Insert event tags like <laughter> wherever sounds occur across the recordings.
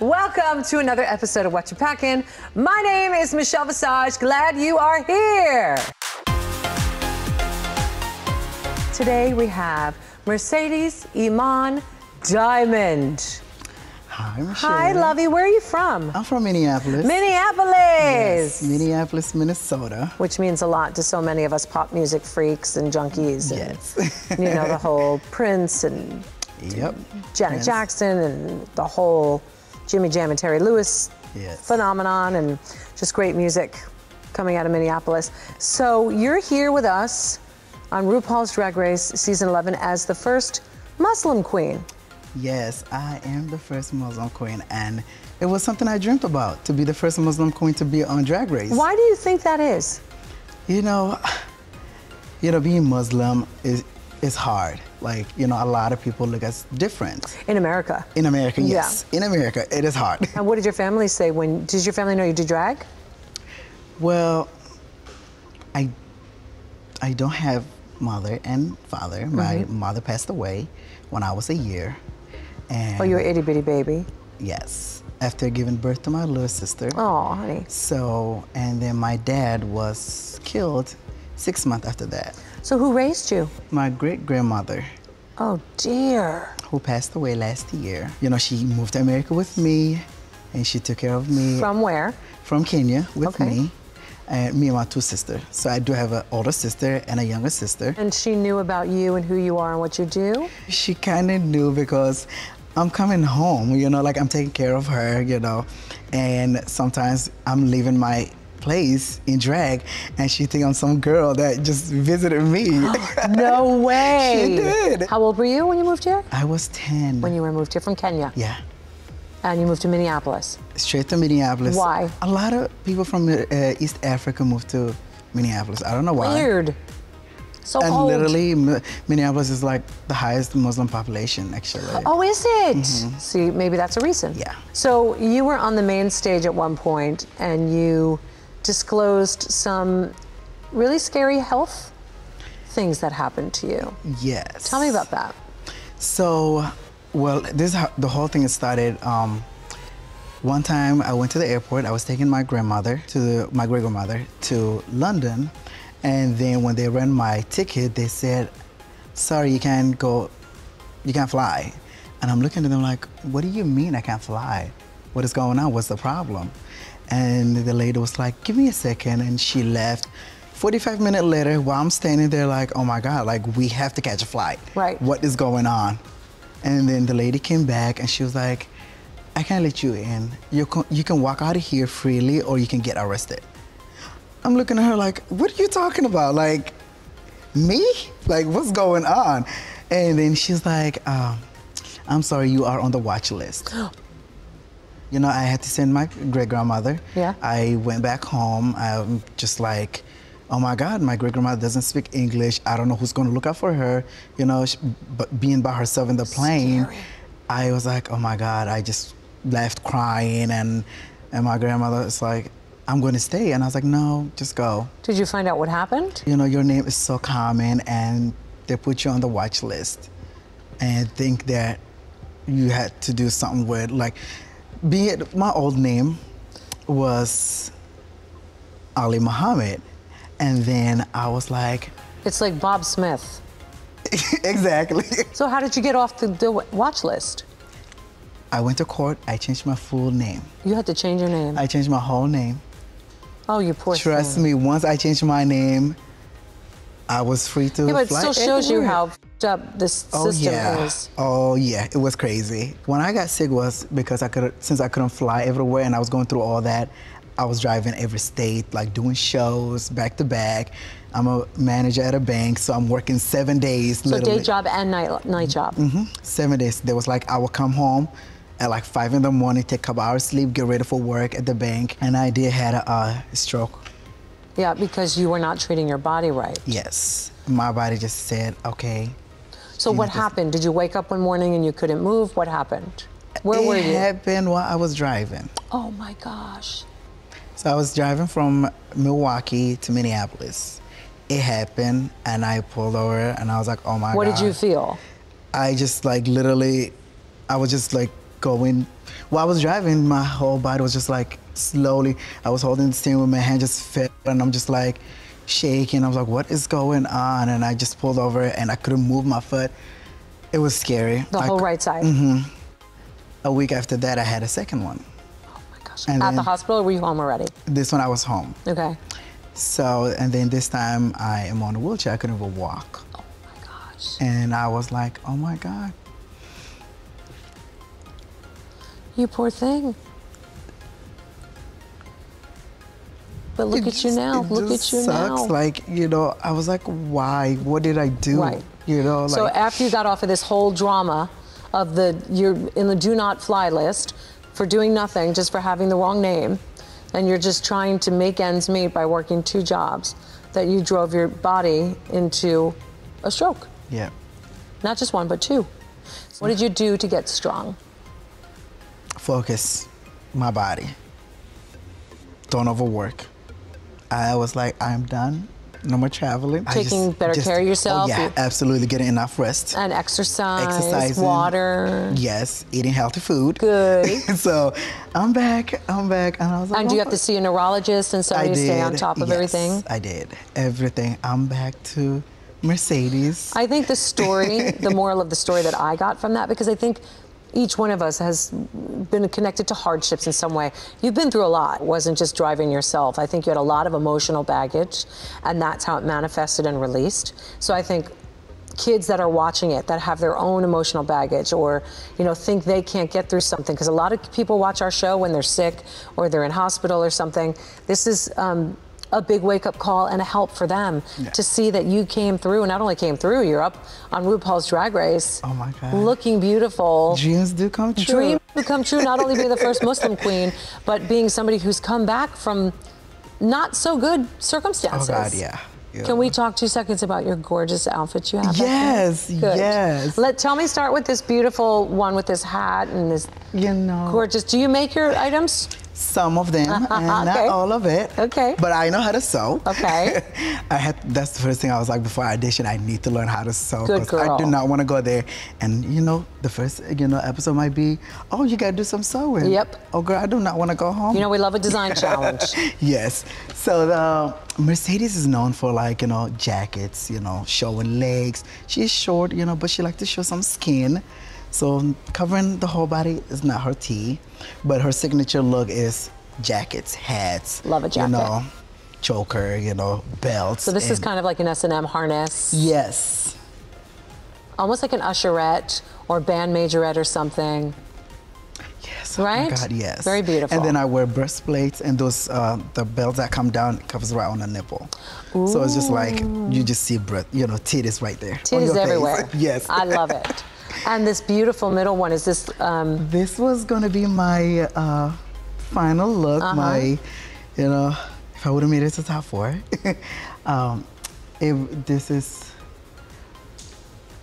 Welcome to another episode of Whatcha Packin'. My name is Michelle Visage. Glad you are here. Today we have Mercedes Iman Diamond. Hi, Michelle. Hi, Lovey. Where are you from? I'm from Minneapolis. Minneapolis. Yes, Minneapolis, Minnesota. Which means a lot to so many of us pop music freaks and junkies. And, Yes. you know, the <laughs> whole Prince and Yep. Janet Yes. Jackson and the whole Jimmy Jam and Terry Lewis Yes. phenomenon and just great music coming out of Minneapolis. So you're here with us on RuPaul's Drag Race season 11 as the first Muslim queen. Yes, I am the first Muslim queen, and it was something I dreamt about to be the first Muslim queen to be on Drag Race. Why do you think that is? You know, <sighs> you know, being Muslim is is hard. Like, you know, a lot of people look at us different. In America. In America, Yeah. yes. In America, it is hard. And what did your family say when, did your family know you do drag? Well, I I don't have mother and father. My Mm-hmm. mother passed away when I was a year. And Oh, you were itty bitty baby. yes, after giving birth to my little sister. Oh, honey. So, and then my dad was killed six months after that. So who raised you? My great grandmother, Oh, dear. who passed away last year, you know, she moved to America with me and she took care of me From where? from Kenya with Okay. me. And me and my two sisters. So I do have an older sister and a younger sister. And she knew about you and who you are and what you do? She kind of knew because I'm coming home, you know, like I'm taking care of her, you know, and sometimes I'm leaving my place in drag and she think I'm some girl that just visited me. <gasps> No <laughs> way. She did. How old were you when you moved here? I was 10. When you were moved here from Kenya. yeah. And you moved to Minneapolis. Straight to Minneapolis. Why? A lot of people from uh, East Africa moved to Minneapolis. I don't know why. Weird. So And cold. literally, Minneapolis is like the highest Muslim population, actually. Oh, is it? See, maybe that's a reason. Yeah. So you were on the main stage at one point and you disclosed some really scary health things that happened to you. Yes. Tell me about that. So, well, this the whole thing started. Um, one time I went to the airport. I was taking my grandmother to the, my great grandmother to London, and then when they ran my ticket, they said, "Sorry, you can't go. You can't fly." And I'm looking at them like, "What do you mean I can't fly? What is going on? What's the problem?" And the lady was like, "Give me a second. and she left. 45 minutes later, while I'm standing there, like, "Oh my God! Like we have to catch a flight. Right. What is going on?" And then the lady came back and she was like, I can't let you in. You can, you can walk out of here freely or you can get arrested. I'm looking at her like, what are you talking about? Like, me? Like, what's going on? And then she's like, um, I'm sorry, you are on the watch list. <gasps> you know, I had to send my great grandmother. Yeah. I went back home. I'm just like, oh my God, my great grandmother doesn't speak English. I don't know who's going to look out for her. You know, sh but being by herself in the plane, Scary. I was like, oh my God, I just left crying. And, and my grandmother was like, I'm going to stay. And I was like, no, just go. Did you find out what happened? You know, your name is so common and they put you on the watch list and think that you had to do something with, like, be it, my old name was Ali Muhammad. And then I was like, It's like Bob Smith. <laughs> exactly. So how did you get off the, the watch list? I went to court, I changed my full name. You had to change your name. I changed my whole name. oh, you poor Trust thing. me, once I changed my name, I was free to Yeah, but it fly still shows you how up this Oh system yeah. is. Oh yeah, it was crazy. When I got sick was because I could since I couldn't fly everywhere and I was going through all that. I was driving every state, like doing shows back to back. I'm a manager at a bank, so I'm working seven days. So literally. day job and night night job. Seven days. There was like I would come home at like five in the morning, take a couple hours sleep, get ready for work at the bank, and I did had a uh, stroke. Yeah, because you were not treating your body right. Yes, my body just said, okay. So what happened? Did you wake up one morning and you couldn't move? What happened? Where it were you? It happened while I was driving. Oh my gosh. So I was driving from Milwaukee to Minneapolis. It happened, and I pulled over, and I was like, "Oh my What god!" What did you feel? I just like literally, I was just like going. While I was driving, my whole body was just like slowly. I was holding the steering wheel, my hand just fell, and I'm just like shaking. I was like, "What is going on?" And I just pulled over, and I couldn't move my foot. It was scary. The whole right side. Mm-hmm. A week after that, I had a second one. Oh my gosh. And At the hospital, or were you home already? This one, I was home. Okay. So, and then this time, I am on a wheelchair. I couldn't even walk. Oh my gosh. And I was like, "Oh my God." You poor thing. But look It at you just- now. it Look at you sucks. now. Like you know, I was like, why? What did I do? Right. You know, like so after you got off of this whole drama of the you're in the do not fly list for doing nothing, just for having the wrong name, and you're just trying to make ends meet by working two jobs, that you drove your body into a stroke. yeah, Not just one, but two. What did you do to get strong? focus my body. Don't overwork. I was like, I'm done. No more traveling. I Taking better care of oh, yourself? Oh, yeah, absolutely. Getting enough rest. And exercise, Exercising. water. Yes, eating healthy food. Good. <laughs> so I'm back. I'm back, and I was like, And do you oh have to see a neurologist and I to did. stay on top of yes, everything? I did everything. I'm back to Mercedes. I think the story, <laughs> the moral of the story that I got from that, because I think each one of us has been connected to hardships in some way. You've been through a lot. It wasn't just driving yourself. I think you had a lot of emotional baggage, and that's how it manifested and released. So I think kids that are watching it that have their own emotional baggage or you know think they can't get through something because a lot of people watch our show when they're sick or they're in hospital or something this is um, a big wake-up call and a help for them Yeah. to see that you came through and not only came through you're up on RuPaul's Drag Race Oh my God. looking beautiful Dreams do come true. dream to come true not only being the first Muslim <laughs> queen but being somebody who's come back from not so good circumstances. Oh God, yeah. yeah. can we talk two seconds about your gorgeous outfit you have? Yes, yes. Let tell me start with this beautiful one with this hat and this You know, gorgeous. Do you make your items? Some of them, <laughs> and Okay. not all of it. Okay. But I know how to sew. Okay. <laughs> I had. That's the first thing I was like before I audition. I need to learn how to sew. Good 'cause I do not want to go there, and you know, the first you know episode might be, oh, you gotta do some sewing. Yep. Oh, girl, I do not want to go home. You know we love a design <laughs> challenge. yes. So the Mercedes is known for like, you know, jackets, you know, showing legs. She's short, you know, but she likes to show some skin. So covering the whole body is not her tea, but her signature look is jackets, hats. Love a jacket. You know, choker, you know, belts. So this is kind of like an S and M harness, Yes. almost like an usherette or band majorette or something. Yes. Right? Oh my God, yes. Very beautiful. And then I wear breastplates and those uh, the belts that come down covers right on the nipple. Ooh. So it's just like you just see breast, you know, titties right there. Titties everywhere. <laughs> yes. I love it. And this beautiful middle one is this. Um, This was gonna be my uh, final look. Uh-huh. My, you know, if I would have made it to top four, <laughs> um, it, this is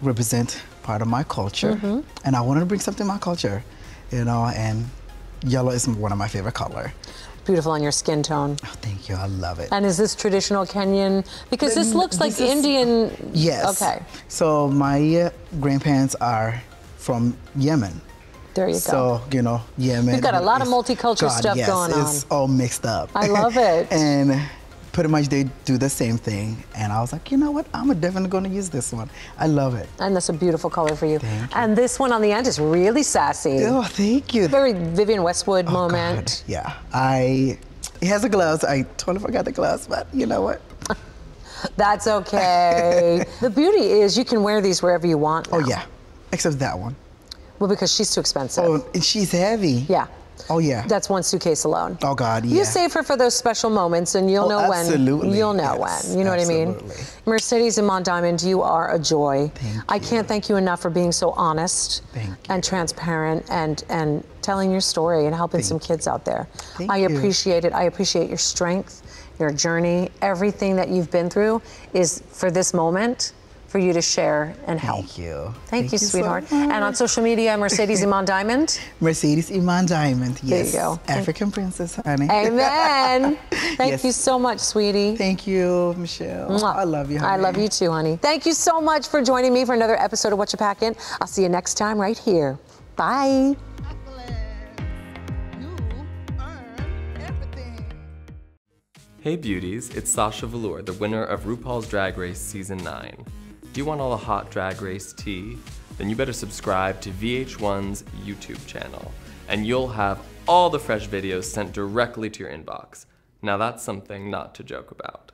represent part of my culture, Mm-hmm. and I wanted to bring something to my culture, you know, and yellow is one of my favorite color. Beautiful on your skin tone. Oh, thank you, I love it. And is this traditional Kenyan? Because this N- looks like this is- Indian. Yes. Okay. So my grandparents are from Yemen. There you go. So, you know, Yemen. We've got a lot of multicultural God, stuff yes, going It's all mixed up. I love it. <laughs> and pretty much they do the same thing. And I was like, you know what? I'm definitely going to use this one. I love it. And that's a beautiful color for you. You. And this one on the end is really sassy. Oh, thank you. Very Vivienne Westwood Oh, moment. God. Yeah. I. He has the gloves. I totally forgot the gloves, but you know what? <laughs> That's okay. <laughs> the beauty is you can wear these wherever you want. Oh yeah, except that one. Well, because she's too expensive. Oh, and she's heavy. Yeah. Oh yeah. That's one suitcase alone. oh God, yeah. You save her for those special moments, and you'll Oh, know when. absolutely. You'll know Yes, when. You know what I mean? absolutely. Mercedes Iman Diamond, you are a joy. Thank I you. can't thank you enough for being so honest Thank and transparent and and telling your story and helping some kids out there. Thank I you. appreciate it. I appreciate your strength, your journey, everything that you've been through is for this moment for you to share and help. Thank you. Thank, Thank you, you, sweetheart. So and on social media, Mercedes <laughs> Iman Diamond. Mercedes Iman Diamond. Yes. There you go. African princess, honey. Amen. <laughs> Thank yes. you so much, sweetie. Thank you, Michelle. Mwah. I love you, honey. I love you too, honey. Thank you so much for joining me for another episode of Whatcha Packin'. I'll see you next time right here. Bye. Hey beauties, it's Sasha Velour, the winner of RuPaul's Drag Race Season 9. Do you want all the hot drag race tea? Then you better subscribe to VH1's YouTube channel, and you'll have all the fresh videos sent directly to your inbox. Now that's something not to joke about.